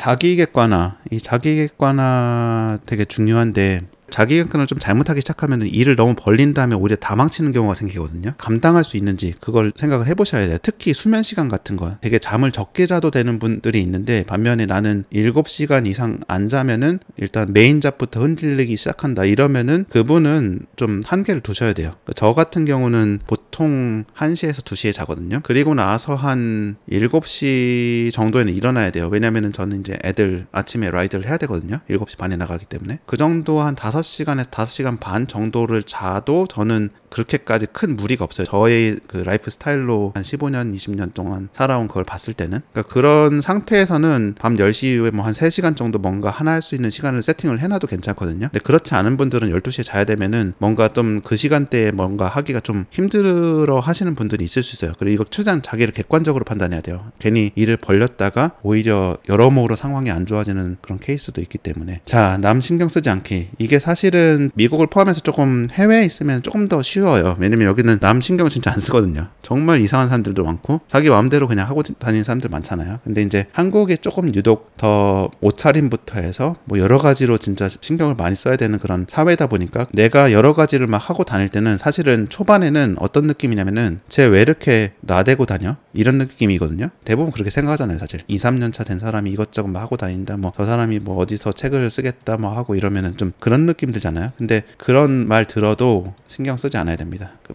자기객관화, 이 자기객관화 되게 중요한데 자기객관을 좀 잘못하기 시작하면 일을 너무 벌린 다음에 오히려 다 망치는 경우가 생기거든요. 감당할 수 있는지 그걸 생각을 해보셔야 돼요. 특히 수면 시간 같은 거 되게 잠을 적게 자도 되는 분들이 있는데 반면에 나는 7시간 이상 안 자면은 일단 main job부터 흔들리기 시작한다 이러면은 그분은 좀 한계를 두셔야 돼요. 저 같은 경우는 보통 1시에서 2시에 자거든요. 그리고 나서 한 7시 정도에는 일어나야 돼요. 왜냐면은 저는 이제 애들 아침에 ride를 해야 되거든요. 7시 반에 나가기 때문에. 그 정도 한 5 5시간에서 5시간 반 정도를 자도 저는 그렇게까지 큰 무리가 없어요. 저의 그 라이프 스타일로 한 15년, 20년 동안 살아온 걸 봤을 때는. 그러니까 그런 상태에서는 밤 10시 이후에 뭐 한 3시간 정도 뭔가 하나 할 수 있는 시간을 세팅을 해놔도 괜찮거든요. 근데 그렇지 않은 분들은 12시에 자야 되면은 뭔가 좀 그 시간대에 뭔가 하기가 좀 힘들어 하시는 분들이 있을 수 있어요. 그리고 이거 최대한 자기를 객관적으로 판단해야 돼요. 괜히 일을 벌렸다가 오히려 여러모로 상황이 안 좋아지는 그런 케이스도 있기 때문에. 자, 남 신경 쓰지 않기. 이게 사실은 미국을 포함해서 조금 해외에 있으면 조금 더 쉬 워요. 왜냐면 여기는 남 신경을 진짜 안 쓰거든요. 정말 이상한 사람들도 많고 자기 마음대로 그냥 하고 다니는 사람들 많잖아요. 근데 이제 한국에 조금 유독 더 옷차림부터 해서 뭐 여러 가지로 진짜 신경을 많이 써야 되는 그런 사회다 보니까 내가 여러 가지를 막 하고 다닐 때는 사실은 초반에는 어떤 느낌이냐면은 쟤 왜 이렇게 나대고 다녀? 이런 느낌이거든요. 대부분 그렇게 생각하잖아요, 사실. 2, 3년 차 된 사람이 이것저것 막 하고 다닌다. 뭐 저 사람이 뭐 어디서 책을 쓰겠다 뭐 하고 이러면은 좀 그런 느낌 들잖아요. 근데 그런 말 들어도 신경 쓰지 않아 야 됩니다. 그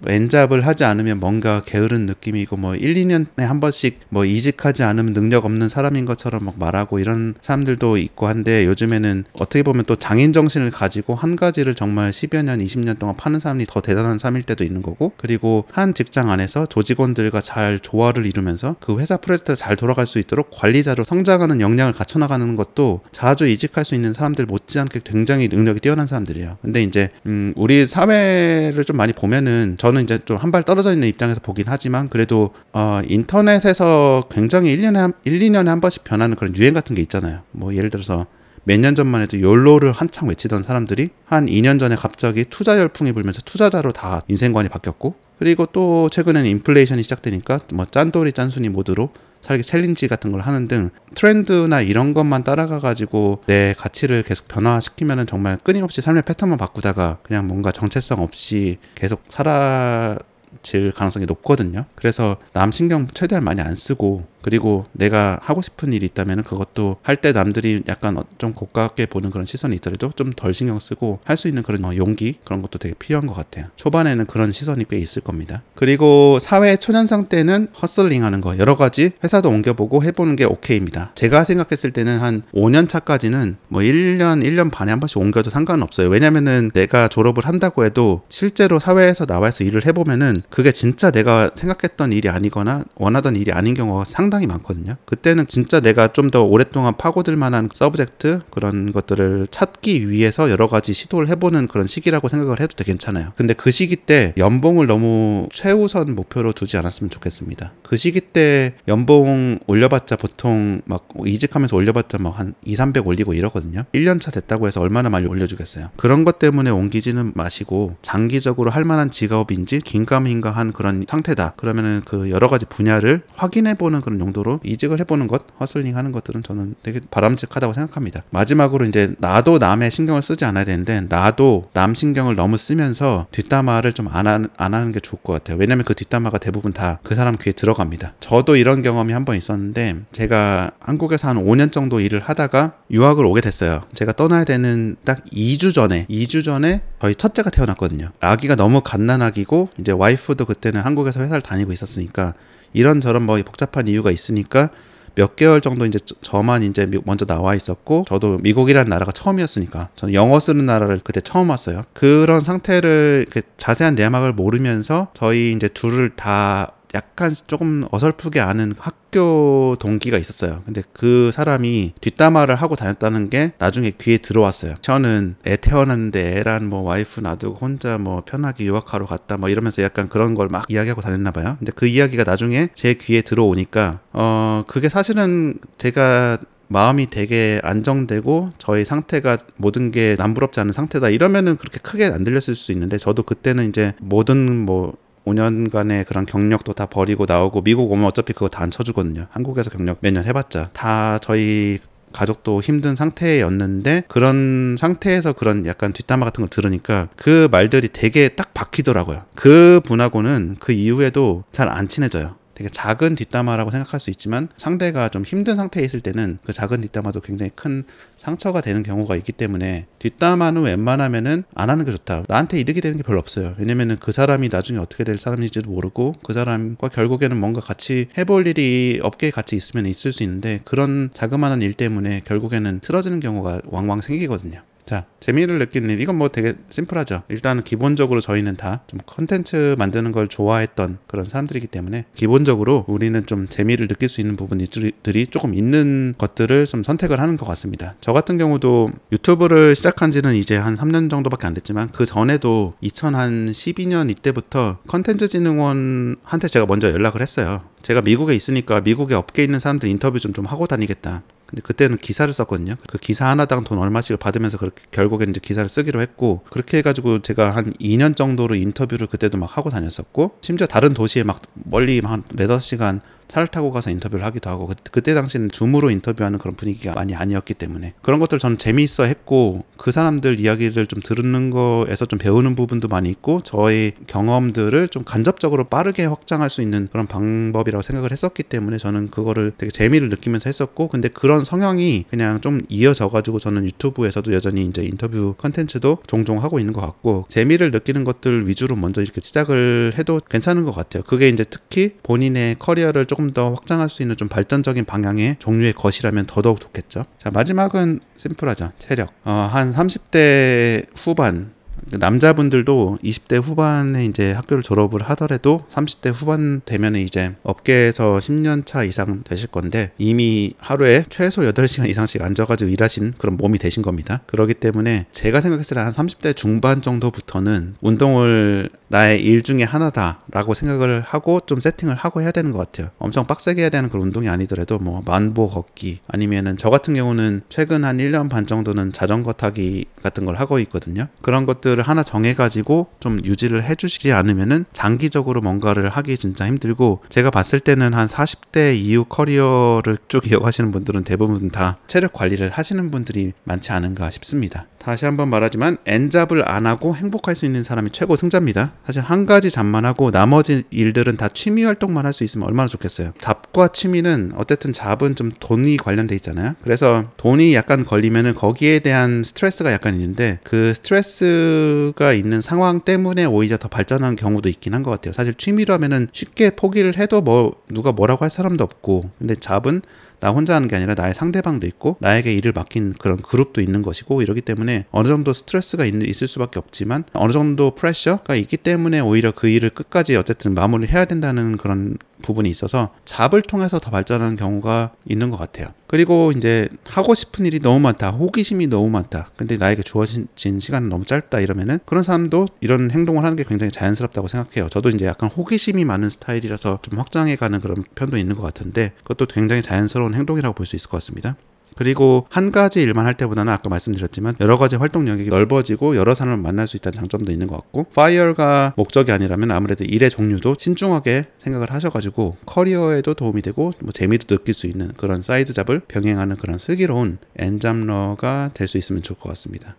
하지 않으면 뭔가 게으른 느낌이고 뭐 1, 2년에 한 번씩 뭐 이직하지 않으면 능력 없는 사람인 것처럼 막 말하고 이런 사람들도 있고 한데 요즘에는 어떻게 보면 또 장인 정신을 가지고 한 가지를 정말 10여 년, 20년 동안 파는 사람이 더 대단한 사람일 때도 있는 거고 그리고 한 직장 안에서 조직원들과 잘 조화를 이루면서 그 회사 프로젝트가 잘 돌아갈 수 있도록 관리자로 성장하는 역량을 갖춰나가는 것도 자주 이직할 수 있는 사람들 못지않게 굉장히 능력이 뛰어난 사람 사람들이에요. 근데 이제 음 우리 사회를 좀 많이 보 면은 저는 이제 좀 한 발 떨어져 있는 입장에서 보긴 하지만 그래도 어 인터넷에서 굉장히 1년에 한 1, 2년에 한 번씩 변하는 그런 유행 같은 게 있잖아요. 뭐 예를 들어서 몇 년 전만 해도 욜로를 한창 외치던 사람들이 한 2년 전에 갑자기 투자 열풍이 불면서 투자자로 다 인생관이 바뀌었고 그리고 또 최근에는 인플레이션이 시작되니까 뭐 짠돌이 짠순이 모드로 살기 챌린지 같은 걸 하는 등 트렌드나 이런 것만 따라가 가지고 내 가치를 계속 변화시키면은 정말 끊임없이 삶의 패턴만 바꾸다가 그냥 뭔가 정체성 없이 계속 살아 질 가능성이 높거든요. 그래서 남 신경 최대한 많이 안 쓰고 그리고 내가 하고 싶은 일이 있다면 그것도 할 때 남들이 약간 좀 고깝게 보는 그런 시선이 있더라도 좀 덜 신경 쓰고 할 수 있는 그런 뭐 용기 그런 것도 되게 필요한 것 같아요. 초반에는 그런 시선이 꽤 있을 겁니다. 그리고 사회 초년생 때는 hustling 하는 거 여러 가지 회사도 옮겨보고 해보는 게 오케이입니다. 제가 생각했을 때는 한 5년 차까지는 뭐 1년, 1년 반에 한 번씩 옮겨도 상관은 없어요. 왜냐면은 내가 졸업을 한다고 해도 실제로 사회에서 나와서 일을 해보면은 그게 진짜 내가 생각했던 일이 아니거나 원하던 일이 아닌 경우가 상당히 상당히 많거든요. 그때는 진짜 내가 좀 더 오랫동안 파고들 만한 subject 그런 것들을 찾기 위해서 여러 가지 시도를 해보는 그런 시기라고 생각을 해도 괜찮아요. 근데 그 시기 때 연봉을 너무 최우선 목표로 두지 않았으면 좋겠습니다. 그 시기 때 연봉 올려봤자 보통 막 이직하면서 올려봤자 막 한 2, 300 올리고 이러거든요. 1년차 됐다고 해서 얼마나 많이 올려주겠어요. 그런 것 때문에 옮기지는 마시고 장기적으로 할 만한 직업인지 긴가민가한 그런 상태다. 그러면은 그 여러 가지 분야를 확인해보는 그런 정도로 이직을 해보는 것, hustling 하는 것들은 저는 되게 바람직하다고 생각합니다. 마지막으로 이제 나도 남의 신경을 쓰지 않아야 되는데 나도 남 신경을 너무 쓰면서 뒷담화를 좀안안 하는 게 좋을 것 같아요. 왜냐면 그 뒷담화가 대부분 다 그 사람 귀에 들어갑니다. 저도 이런 경험이 한 번 있었는데 제가 한국에서 한 5년 정도 일을 하다가 유학을 오게 됐어요. 제가 떠나야 되는 딱 2주 전에 2주 전에 저희 첫째가 태어났거든요. 아기가 너무 갓난 아기고 이제 와이프도 그때는 한국에서 회사를 다니고 있었으니까 이런저런 뭐 복잡한 이유가 있으니까 몇 개월 정도 이제 저만 이제 먼저 나와 있었고 저도 미국이라는 나라가 처음이었으니까 저는 영어 쓰는 나라를 그때 처음 왔어요. 그런 상태를 자세한 내막을 모르면서 저희 이제 둘을 다 약간 조금 어설프게 아는 학교 동기가 있었어요. 근데 그 사람이 뒷담화를 하고 다녔다는 게 나중에 귀에 들어왔어요. 저는 애 태어났는데 애란 뭐 와이프 놔두고 혼자 뭐 편하게 유학하러 갔다 뭐 이러면서 약간 그런 걸 막 이야기하고 다녔나 봐요. 근데 그 이야기가 나중에 제 귀에 들어오니까 어 그게 사실은 제가 마음이 되게 안정되고 저희 상태가 모든 게 남부럽지 않은 상태다 이러면은 그렇게 크게 안 들렸을 수 있는데 저도 그때는 이제 모든 뭐 5년간의 그런 경력도 다 버리고 나오고 미국 오면 어차피 그거 다 안 쳐주거든요. 한국에서 경력 몇 년 해봤자 다 저희 가족도 힘든 상태였는데 그런 상태에서 그런 약간 뒷담화 같은 걸 들으니까 그 말들이 되게 딱 박히더라고요. 그 분하고는 그 이후에도 잘 안 친해져요. 되게 작은 뒷담화라고 생각할 수 있지만 상대가 좀 힘든 상태에 있을 때는 그 작은 뒷담화도 굉장히 큰 상처가 되는 경우가 있기 때문에 뒷담화는 웬만하면은 안 하는 게 좋다. 나한테 이득이 되는 게 별로 없어요. 왜냐면은 그 사람이 나중에 어떻게 될 사람인지도 모르고 그 사람과 결국에는 뭔가 같이 해볼 일이 업계에 같이 있으면 있을 수 있는데 그런 자그마한 일 때문에 결국에는 틀어지는 경우가 왕왕 생기거든요. 자, 재미를 느끼는 일. 이건 뭐 되게 심플하죠. 일단 기본적으로 저희는 다 좀 컨텐츠 만드는 걸 좋아했던 그런 사람들이기 때문에 기본적으로 우리는 좀 재미를 느낄 수 있는 부분들이 조금 있는 것들을 좀 선택을 하는 것 같습니다. 저 같은 경우도 유튜브를 시작한 지는 이제 한 3년 정도밖에 안 됐지만 그 전에도 2012년 이때부터 컨텐츠 진흥원한테 제가 먼저 연락을 했어요. 제가 미국에 있으니까 미국에 업계에 있는 사람들 인터뷰 좀 좀 하고 다니겠다. 근데 그때는 기사를 썼거든요. 그 기사 하나당 돈 얼마씩을 받으면서 그렇게 결국에는 이제 기사를 쓰기로 했고 그렇게 해가지고 제가 한 2년 정도로 인터뷰를 그때도 막 하고 다녔었고 심지어 다른 도시에 막 멀리 한 4, 5시간 차를 타고 가서 인터뷰를 하기도 하고 그, 때 당시는 줌으로 인터뷰하는 그런 분위기가 많이 아니었기 때문에 그런 것들 저는 재미있어 했고 그 사람들 이야기를 좀 듣는 거에서 좀 배우는 부분도 많이 있고 저의 경험들을 좀 간접적으로 빠르게 확장할 수 있는 그런 방법이라고 생각을 했었기 때문에 저는 그거를 되게 재미를 느끼면서 했었고 근데 그런 성향이 그냥 좀 이어져 가지고 저는 유튜브에서도 여전히 이제 인터뷰 컨텐츠도 종종 하고 있는 것 같고 재미를 느끼는 것들 위주로 먼저 이렇게 시작을 해도 괜찮은 것 같아요. 그게 이제 특히 본인의 커리어를 조금 더 확장할 수 있는 좀 발전적인 방향의 종류의 것이라면 더더욱 좋겠죠. 자, 마지막은 심플하죠. 체력. 어, 한 30대 후반 남자분들도 20대 후반에 이제 학교를 졸업을 하더라도 30대 후반 되면 이제 업계에서 10년 차 이상 되실 건데 이미 하루에 최소 8시간 이상씩 앉아가지고 일하신 그런 몸이 되신 겁니다. 그렇기 때문에 제가 생각했을 때 한 30대 중반 정도부터는 운동을 나의 일 중에 하나다라고 생각을 하고 좀 세팅을 하고 해야 되는 것 같아요. 엄청 빡세게 해야 되는 그런 운동이 아니더라도 뭐 만보 걷기 아니면은 저 같은 경우는 최근 한 1년 반 정도는 자전거 타기 같은 걸 하고 있거든요. 그런 것 들을 하나 정해가지고 좀 유지를 해주시지 않으면은 장기적으로 뭔가를 하기 진짜 힘들고 제가 봤을 때는 한 40대 이후 커리어를 쭉 이어가시는 분들은 대부분 다 체력 관리를 하시는 분들이 많지 않은가 싶습니다. 다시 한번 말하지만 엔잡을 안 하고 행복할 수 있는 사람이 최고 승자입니다. 사실 한 가지 잡만 하고 나머지 일들은 다 취미 활동만 할 수 있으면 얼마나 좋겠어요. 잡과 취미는 어쨌든 잡은 좀 돈이 관련돼 있잖아요. 그래서 돈이 약간 걸리면은 거기에 대한 스트레스가 약간 있는데 그 스트레스 가 있는 상황 때문에 오히려 더 발전하는 경우도 있긴 한 것 같아요. 사실 취미라면은 쉽게 포기를 해도 뭐 누가 뭐라고 할 사람도 없고 근데 잡은 나 혼자 하는 게 아니라 나의 상대방도 있고 나에게 일을 맡긴 그런 그룹도 있는 것이고 이러기 때문에 어느 정도 스트레스가 있, 있을 수밖에 없지만 어느 정도 프레셔가 있기 때문에 오히려 그 일을 끝까지 어쨌든 마무리를 해야 된다는 그런 부분이 있어서 잡을 통해서 더 발전하는 경우가 있는 것 같아요. 그리고 이제 하고 싶은 일이 너무 많다. 호기심이 너무 많다. 근데 나에게 주어진 시간은 너무 짧다 이러면은 그런 사람도 이런 행동을 하는 게 굉장히 자연스럽다고 생각해요. 저도 이제 약간 호기심이 많은 스타일이라서 좀 확장해 가는 그런 편도 있는 것 같은데 그것도 굉장히 자연스러운 행동이라고 볼 수 있을 것 같습니다. 그리고 한 가지 일만 할 때보다는 아까 말씀드렸지만 여러 가지 활동 영역이 넓어지고 여러 사람을 만날 수 있다는 장점도 있는 것 같고 FIRE가 목적이 아니라면 아무래도 일의 종류도 신중하게 생각을 하셔가지고 커리어에도 도움이 되고 뭐 재미도 느낄 수 있는 그런 side job을 병행하는 그런 슬기로운 엔잡러가 될 수 있으면 좋을 것 같습니다.